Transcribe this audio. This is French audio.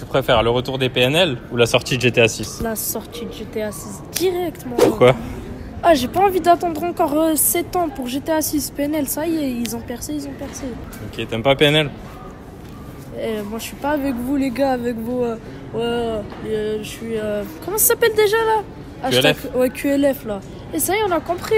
Tu préfères le retour des PNL ou la sortie de GTA 6 La sortie de GTA 6 directement. Pourquoi? Ah, j'ai pas envie d'attendre encore euh, 7 ans pour GTA 6. PNL, ça y est, ils ont percé, ils ont percé. Ok, t'aimes pas PNL eh, moi, je suis pas avec vous, les gars, avec vous euh, ouais, euh, euh, je suis. comment ça s'appelle déjà là? QLF. Hashtag- Ouais, QLF là. Et ça y est, on a compris.